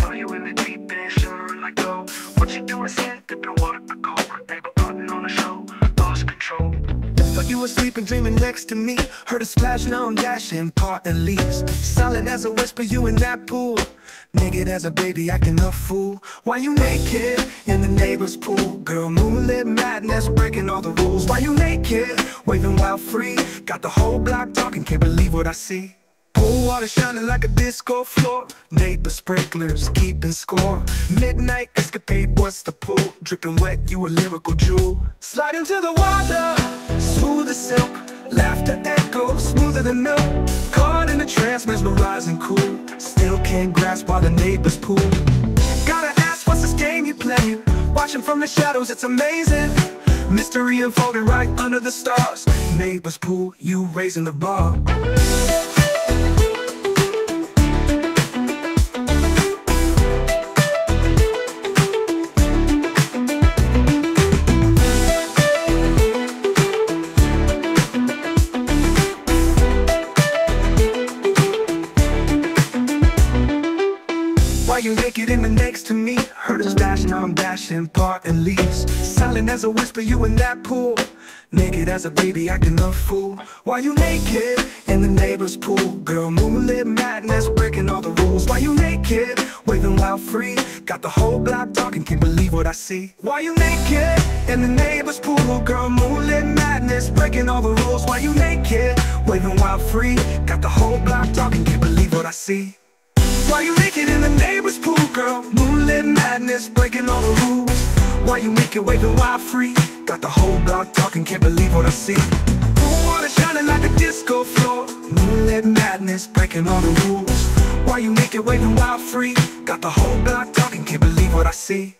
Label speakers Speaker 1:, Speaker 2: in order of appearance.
Speaker 1: Saw you in the deep end, shimmering like gold. What you doing, said, dipping water, I go. Neighbor putting on a show, lost control.
Speaker 2: Thought you were sleeping, dreaming next to me. Heard a splash, now I'm dashing, parting leaves. Silent as a whisper, you in that pool. Naked as a baby, acting a fool. Why you naked in the neighbor's pool? Girl, moonlit madness, breaking all the rules. Why you naked, waving wild free? Got the whole block talking, can't believe what I see. Pool water shining like a disco floor. Neighbor sprinklers keeping score. Midnight escapade, what's the pool? Dripping wet, you a lyrical jewel. Slide into the water, smooth as silk. Laughter echoes, smoother than milk. Caught in a trance, mesmerizing cool. Still can't grasp why the neighbor's pool. Gotta ask, what's this game you playing? Watching from the shadows, it's amazing. Mystery unfolding right under the stars. Neighbor's pool, you raising the bar. You naked in the next to me? Heard us dash, now I'm dashing, parting leaves. Silent as a whisper, you in that pool. Naked as a baby, acting a fool. Why you naked in the neighbor's pool? Girl, moonlit madness, breaking all the rules. Why you naked, waving wild free? Got the whole block talking, can't believe what I see. Why you naked in the neighbor's pool? Girl, moonlit madness, breaking all the rules. Why you naked, waving wild free? Got the whole block talking, can't believe what I see. Why you naked in the neighbor's madness, breaking all the rules. Why you naked, waving wild free? Got the whole block talking, can't believe what I see. Pool water shining like a disco floor. Moonlit madness, breaking all the rules. Why you naked, waving wild free? Got the whole block talking, can't believe what I see.